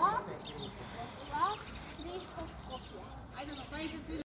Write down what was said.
啊?